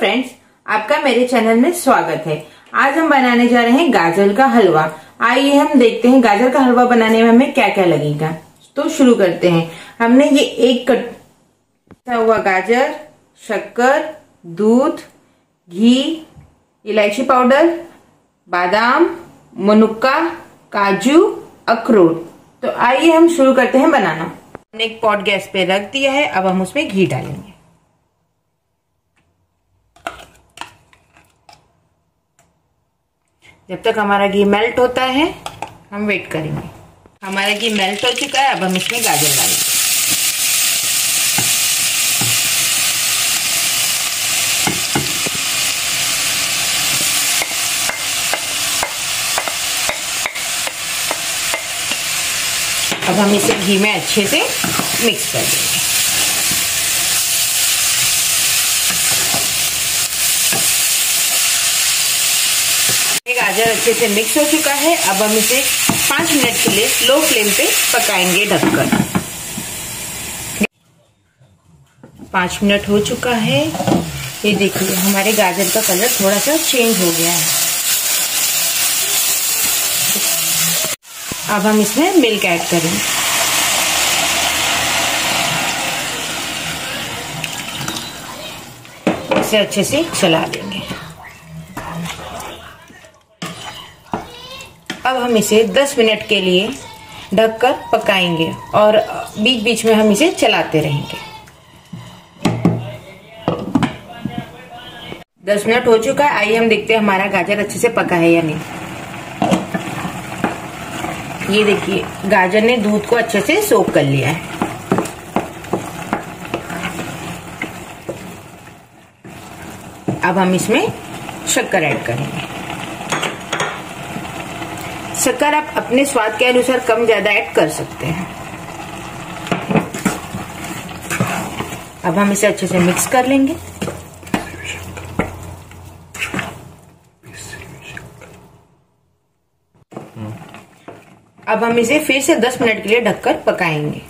आपका मेरे चैनल में स्वागत है। आज हम बनाने जा रहे हैं गाजर का हलवा। आइए हम देखते हैं गाजर का हलवा बनाने में हमें क्या क्या लगेगा। तो शुरू करते हैं। हमने ये एक कटा हुआ गाजर, शक्कर, दूध, घी, इलायची पाउडर, बादाम, मनुक्का, काजू, अखरोट। तो आइए हम शुरू करते हैं बनाना। हमने एक पॉट गैस पे रख दिया है, अब हम उसमें घी डालेंगे। जब तक हमारा घी मेल्ट होता है, हम वेट करेंगे। हमारा घी मेल्ट हो चुका है, अब हम इसमें गाजर डालेंगे। अब हम इसे घी में अच्छे से मिक्स कर देंगे। गाजर अच्छे से मिक्स हो चुका है। अब हम इसे पाँच मिनट के लिए लो फ्लेम पे पकाएँगे ढककर पाँच मिनट हो चुका है। ये देखिए, हमारे गाजर का कलर थोड़ा सा चेंज हो गया है। अब हम इसमें मिल्क ऐड करें। इसे अच्छे से चला देंगे। अब हम इसे 10 मिनट के लिए ढककर पकाएँगे और बीच बीच में हम इसे चलाते रहेंगे। 10 मिनट हो चुका है, आइए हम देखते हैं हमारा गाजर अच्छे से पका है या नहीं। ये देखिए, गाजर ने दूध को अच्छे से सोख कर लिया है। अब हम इसमें शक्कर ऐड करेंगे। शक्कर आप अपने स्वाद के अनुसार कम ज़्यादा ऐड कर सकते हैं। अब हम इसे अच्छे से मिक्स कर लेंगे। अब हम इसे फिर से 10 मिनट के लिए ढककर पकाएँगे।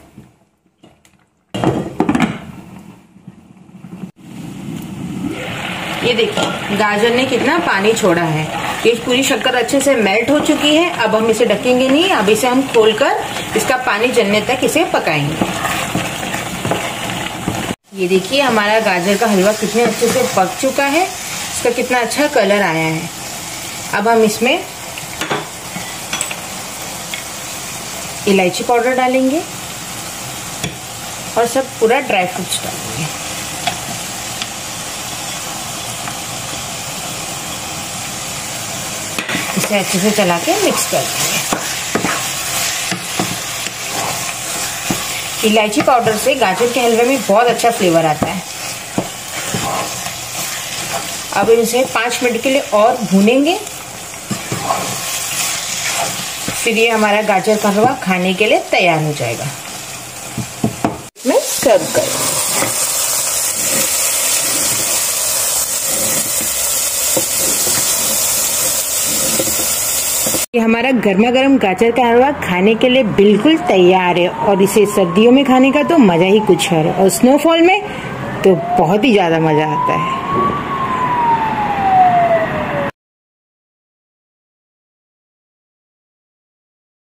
ये देखिए, गाजर ने कितना पानी छोड़ा है। ये पूरी शक्कर अच्छे से मेल्ट हो चुकी है। अब हम इसे ढकेंगे नहीं, अब इसे हम खोलकर इसका पानी जलने तक इसे पकाएँगे। ये देखिए, हमारा गाजर का हलवा कितने अच्छे से पक चुका है। इसका कितना अच्छा कलर आया है। अब हम इसमें इलायची पाउडर डालेंगे और सब पूरा ड्राई फ्रूट्स डालेंगे। इसे अच्छे से चला के मिक्स कर देंगे। इलायची पाउडर से गाजर के हलवे में बहुत अच्छा फ्लेवर आता है। अब इसे पाँच मिनट के लिए और भूनेंगे। फिर ये हमारा गाजर का हलवा खाने के लिए तैयार हो जाएगा। मैं सर्व कर। ये हमारा गर्मा गर्म गाजर का हलवा खाने के लिए बिल्कुल तैयार है और इसे सर्दियों में खाने का तो मज़ा ही कुछ और स्नोफॉल में तो बहुत ही ज़्यादा मज़ा आता है।